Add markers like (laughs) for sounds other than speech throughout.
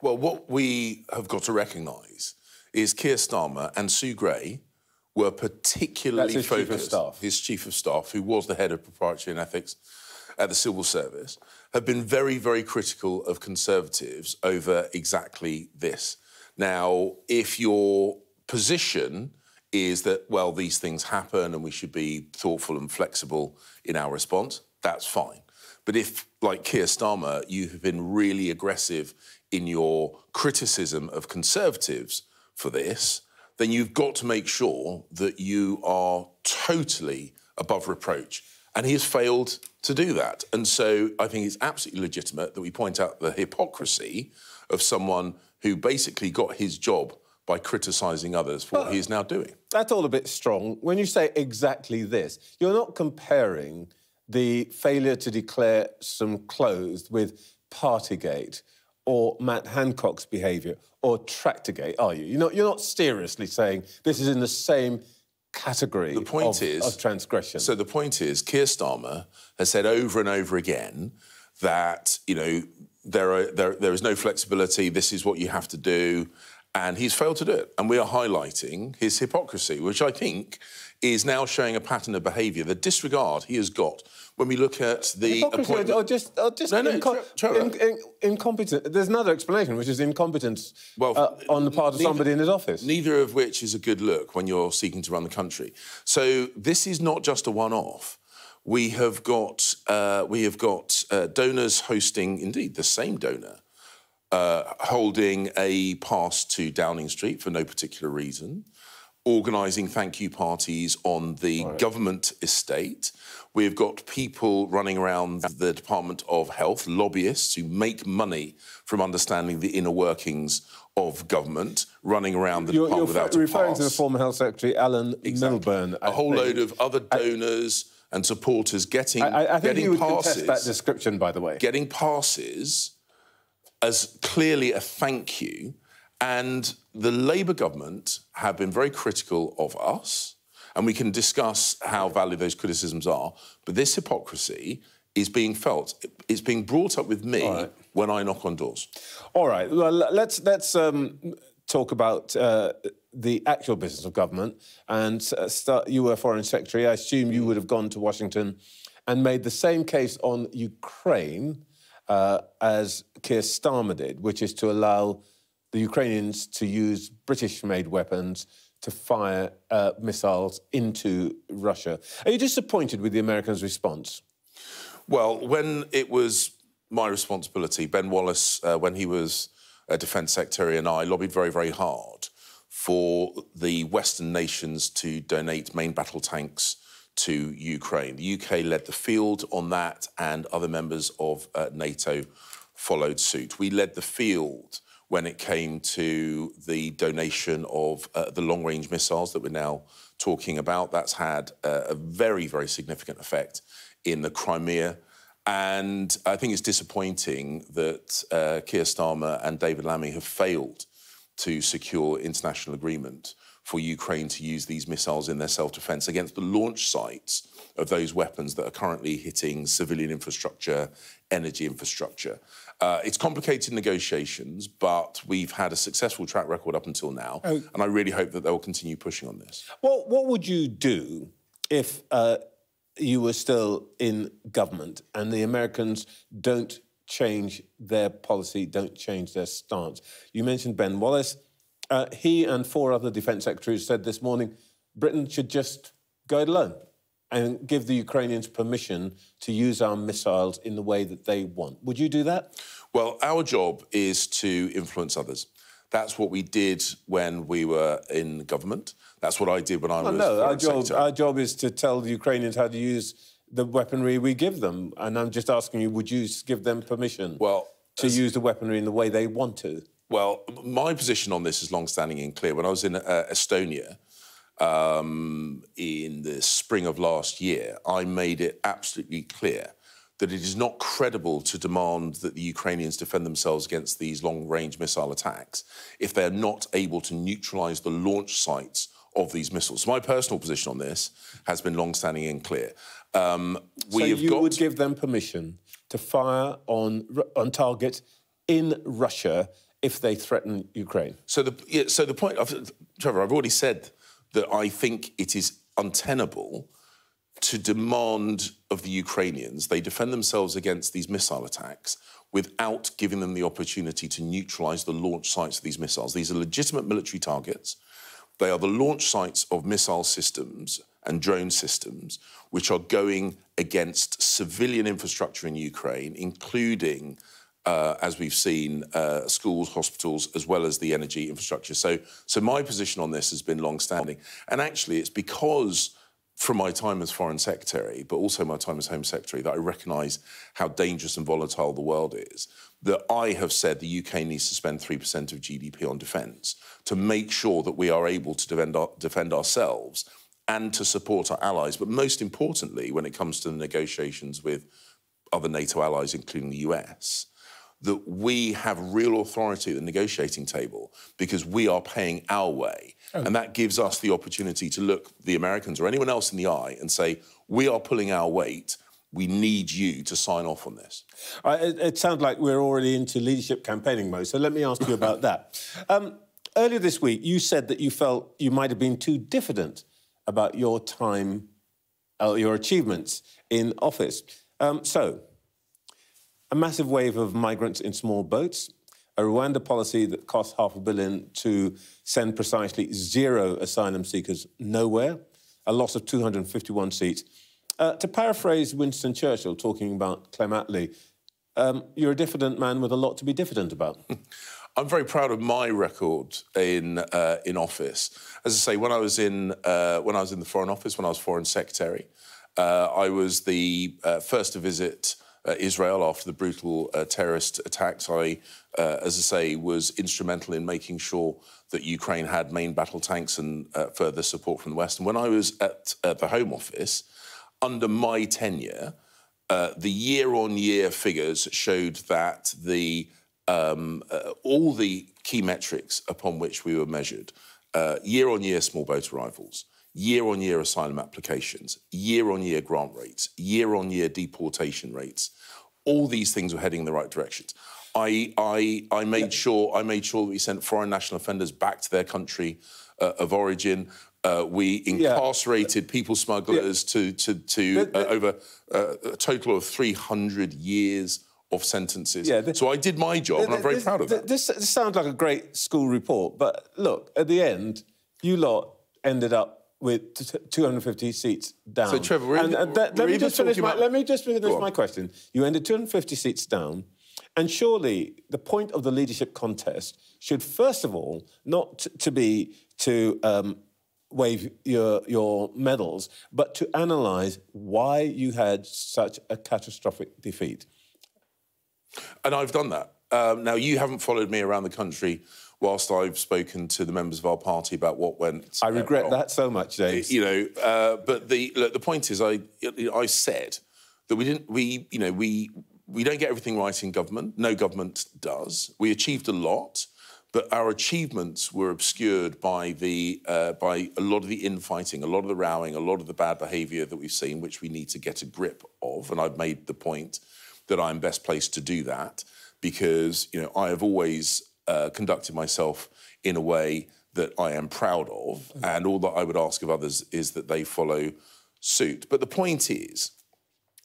Well, what we have got to recognise is Keir Starmer and Sue Gray were particularly his focused. chief. His chief of staff, who was the head of proprietary and ethics at the civil service, have been very, very critical of Conservatives over exactly this. Now, if your position is that, well, these things happen and we should be thoughtful and flexible in our response, that's fine. But if, like Keir Starmer, you have been really aggressive in your criticism of Conservatives for this, then you've got to make sure that you are totally above reproach. And he has failed to do that. And so I think it's absolutely legitimate that we point out the hypocrisy of someone who basically got his job by criticising others for what he is now doing. That's all a bit strong. When you say exactly this, you're not comparing the failure to declare some closed with Partygate or Matt Hancock's behaviour or Tractorgate, are you? You're not, you're not seriously saying this is in the same category The point of, is of transgression. So the point is, Keir Starmer has said over and over again that you know there are there, there is no flexibility. This is what you have to do, and he's failed to do it. And we are highlighting his hypocrisy, which I think is now showing a pattern of behaviour. The disregard he has got when we look at the appointment. or just, or just No, no, inco- in, in, incompetent. There's another explanation, which is incompetence Well, uh, on the part of neither- somebody in his office. Neither of which is a good look when you're seeking to run the country. So this is not just a one-off. We have got uh, we have got uh, donors hosting, indeed, the same donor uh, holding a pass to Downing Street for no particular reason, organising thank you parties on the government estate. We've got people running around the Department of Health, lobbyists who make money from understanding the inner workings of government, running around the You're, you're department without a referring to the former Health Secretary, Alan Exactly. Milburn. A I whole think. load of other donors and supporters getting I, I think getting you would passes that description, by the way. getting passes as clearly a thank you. And the Labour government have been very critical of us, and we can discuss how valid those criticisms are. But this hypocrisy is being felt. It's being brought up with me right. when I knock on doors. All right. Well, let's let's um, talk about uh, the actual business of government. And uh, start, you were foreign secretary. I assume you would have gone to Washington and made the same case on Ukraine uh, as Keir Starmer did, which is to allow the Ukrainians to use British-made weapons to fire uh, missiles into Russia. Are you disappointed with the Americans' response? Well, when it was my responsibility, Ben Wallace, uh, when he was a defence secretary, and I lobbied very, very hard for the Western nations to donate main battle tanks to Ukraine. The UK led the field on that, and other members of uh, NATO followed suit. We led the field when it came to the donation of uh, the long range missiles that we're now talking about. That's had uh, a very, very significant effect in the Crimea. And I think it's disappointing that uh, Keir Starmer and David Lammy have failed to secure international agreement for Ukraine to use these missiles in their self defense against the launch sites of those weapons that are currently hitting civilian infrastructure, energy infrastructure. Uh, it's complicated negotiations, but we've had a successful track record up until now, and I really hope that they will continue pushing on this. What What would you do if uh, you were still in government and the Americans don't change their policy, don't change their stance? You mentioned Ben Wallace. Uh, he and four other defence secretaries said this morning Britain should just go it alone and give the Ukrainians permission to use our missiles in the way that they want. Would you do that? Well, our job is to influence others. That's what we did when we were in government. That's what I did when I Well, was. no, our job, secretary. our job is to tell the Ukrainians how to use the weaponry we give them. And I'm just asking you, would you give them permission Well, to use the weaponry in the way they want to? Well, my position on this is long-standing and clear. When I was in uh, Estonia um, in the spring of last year, I made it absolutely clear that it is not credible to demand that the Ukrainians defend themselves against these long-range missile attacks if they're not able to neutralise the launch sites of these missiles. So My personal position on this has been long-standing and clear. Um, we so have you got would give them permission to fire on on targets in Russia if they threaten Ukraine? So the yeah, so the point, of, Trevor, I've already said that I think it is untenable to demand of the Ukrainians they defend themselves against these missile attacks without giving them the opportunity to neutralise the launch sites of these missiles. These are legitimate military targets. They are the launch sites of missile systems and drone systems, which are going against civilian infrastructure in Ukraine, including, uh, as we've seen, uh, schools, hospitals, as well as the energy infrastructure. So, so my position on this has been long-standing, and actually, it's because from my time as Foreign Secretary, but also my time as Home Secretary, that I recognise how dangerous and volatile the world is. That I have said the UK needs to spend 3% of GDP on defence to make sure that we are able to defend, our, defend ourselves and to support our allies. But most importantly, when it comes to the negotiations with other NATO allies, including the US, that we have real authority at the negotiating table because we are paying our way. Oh. And that gives us the opportunity to look the Americans or anyone else in the eye and say, we are pulling our weight. We need you to sign off on this. Uh, it, it, sounds like we're already into leadership campaigning mode. So let me ask you about (laughs) that. Um, earlier this week, you said that you felt you might have been too diffident about your time, uh, your achievements in office. Um, so, a massive wave of migrants in small boats, a Rwanda policy that costs half a billion to send precisely zero asylum seekers nowhere, a loss of 251 seats. Uh, to paraphrase Winston Churchill talking about Clem Attlee, um, you're a diffident man with a lot to be diffident about. (laughs) I'm very proud of my record in uh, in office. As I say, when I was in uh, when I was in the Foreign Office, when I was Foreign Secretary, uh, I was the uh, first to visit uh, Israel after the brutal uh, terrorist attacks. I, as I say, was instrumental in making sure that Ukraine had main battle tanks and further support from the West. And when I was at, the Home Office, under my tenure, the year-on-year figures showed that the um, uh, all the key metrics upon which we were measured uh, year on year small boat arrivals, year on year asylum applications, year on year grant rates, year on year deportation rates. All these things were heading in the right directions. I, I, I made sure I made sure that we sent foreign national offenders back to their country uh, of origin. Uh, we incarcerated yeah. people smugglers yeah. to to, to uh, over uh, a total of 300 years of sentences. Yeah, the, so I did my job, and I'm very proud of that. This, this, sounds like a great school report, but look, at the end, you lot ended up with 250 seats down. So, Trevor, and, uh, let, me just finish my, let me just finish my question. You ended 250 seats down, and surely the point of the leadership contest should, first of all, not to be to um, wave your, your medals, but to analyse why you had such a catastrophic defeat. And I've done that. Um, now, you haven't followed me around the country whilst I've spoken to the members of our party about what went. I regret wrong. that so much, James. You know, uh, but the look, the point is, I I said that we didn't. We you know we we don't get everything right in government. No government does. We achieved a lot, but our achievements were obscured by the uh, by a lot of the infighting, a lot of the rowing, a lot of the bad behaviour that we've seen, which we need to get a grip of. And I've made the point that I'm best placed to do that because you know I have always uh, conducted myself in a way that I am proud of, and all that I would ask of others is that they follow suit. But the point is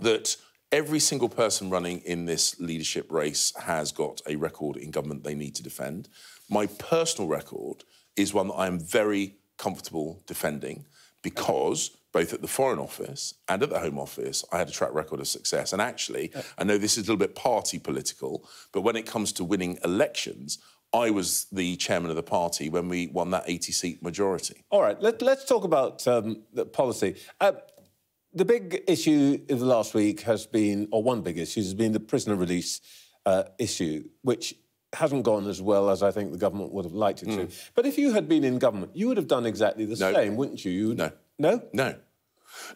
that every single person running in this leadership race has got a record in government they need to defend. My personal record is one that I am very comfortable defending because both at the Foreign Office and at the Home Office, I had a track record of success. And actually, I know this is a little bit party political, but when it comes to winning elections, I was the chairman of the party when we won that 80 seat majority. All right, let, us talk about um, the policy. Uh, the big issue in the last week has been, or one big issue, has been the prisoner release uh, issue, which hasn't gone as well as I think the government would have liked it mm. to. Hmm. But if you had been in government, you would have done exactly the no. same, wouldn't you? you no. No? No.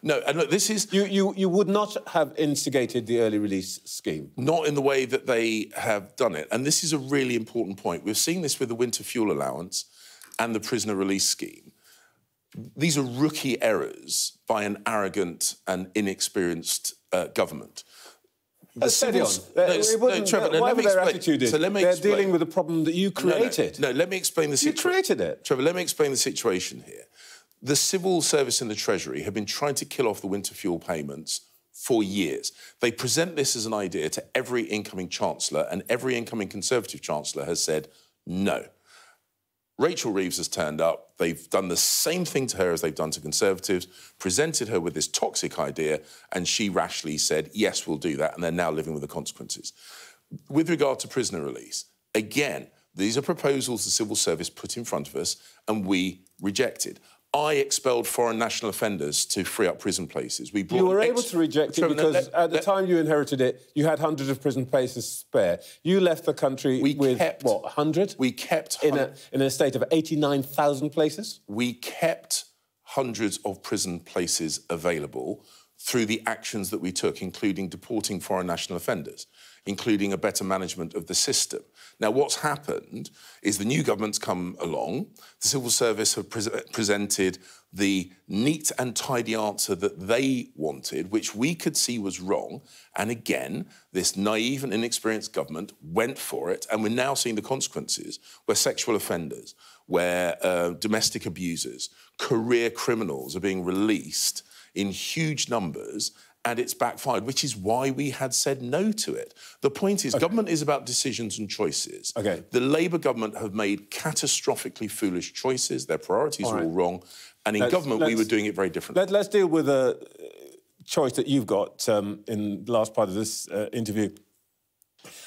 No, and look, this is you, you. You would not have instigated the early release scheme, not in the way that they have done it. And this is a really important point. We've seen this with the winter fuel allowance and the prisoner release scheme. These are rookie errors by an arrogant and inexperienced uh, government. Uh, the steady on. Uh, no, no, Trevor, uh, no, whatever their attitude is, so let me they're explain. dealing with a problem that you created. No, no, let me explain the situation. You created it. Trevor, let me explain the situation here. The civil service and the Treasury have been trying to kill off the winter fuel payments for years. They present this as an idea to every incoming Chancellor, and every incoming Conservative Chancellor has said no. Rachel Reeves has turned up. They've done the same thing to her as they've done to Conservatives, presented her with this toxic idea, and she rashly said, yes, we'll do that, and they're now living with the consequences. With regard to prisoner release, again, these are proposals the civil service put in front of us, and we rejected. I expelled foreign national offenders to free up prison places. We you were able to reject it because let, at the let, time you inherited it, you had hundreds of prison places spare. You left the country with kept, what, 100? We kept in a in a state of 89,000 places. We kept hundreds of prison places available through the actions that we took, including deporting foreign national offenders including a better management of the system. Now, what's happened is the new government's come along, the civil service have pre presented the neat and tidy answer that they wanted, which we could see was wrong. And again, this naive and inexperienced government went for it, and we're now seeing the consequences where sexual offenders, where uh, domestic abusers, career criminals are being released in huge numbers and it's backfired, which is why we had said no to it. The point is, okay. government is about decisions and choices. Okay. The Labour government have made catastrophically foolish choices. Their priorities all are all wrong. And in let's, government, let's, we were doing it very differently. Let, us deal with a choice that you've got um, in the last part of this uh, interview.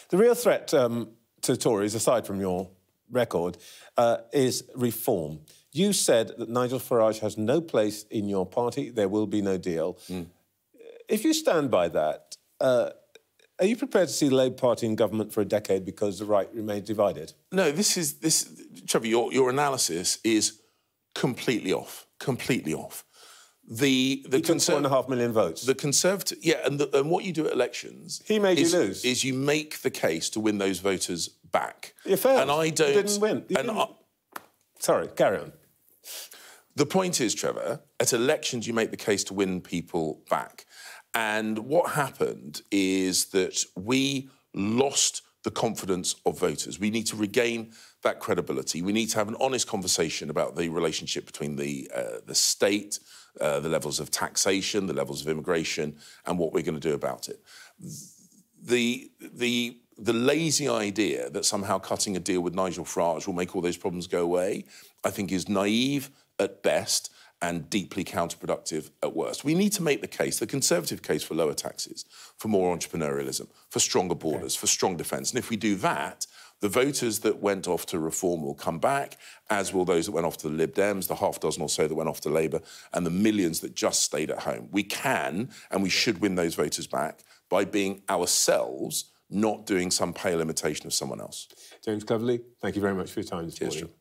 The real threat um, to Tories, aside from your record, uh, is reform. You said that Nigel Farage has no place in your party. There will be no deal. Mm. If you stand by that, uh, are you prepared to see the Labour Party in government for a decade because the right remains divided? No, this is this, Trevor. Your your analysis is completely off. Completely off. The the conser- four and a half million votes. The conservative, yeah, and, the, and what you do at elections, he made is, you lose. Is you make the case to win those voters back. You failed. And I don't. You didn't win. You and didn't... I, Sorry, carry on. The point is, Trevor, at elections you make the case to win people back. And what happened is that we lost the confidence of voters. We need to regain that credibility. We need to have an honest conversation about the relationship between the, uh, the state, uh, the levels of taxation, the levels of immigration, and what we're going to do about it. The, the, the lazy idea that somehow cutting a deal with Nigel Farage will make all those problems go away, I think is naive at best and deeply counterproductive at worst. We need to make the case, the Conservative case for lower taxes, for more entrepreneurialism, for stronger borders, okay. for strong defence. And if we do that, the voters that went off to reform will come back, as will those that went off to the Lib Dems, the half dozen or so that went off to Labour, and the millions that just stayed at home. We can and we should win those voters back by being ourselves, not doing some pale imitation of someone else. James Cleverly, thank you very much for your time this Cheers, morning.